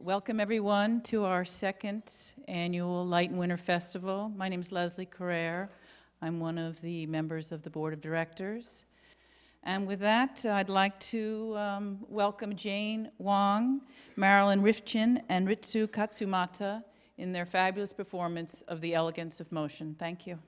Welcome, everyone, to our second annual Light in Winter Festival. My name is Leslie Carrere. I'm one of the members of the Board of Directors. And with that, I'd like to um, welcome Jane Wang, Marilyn Rivchin, and Ritsu Katsumata in their fabulous performance of The Elegance of Motion. Thank you.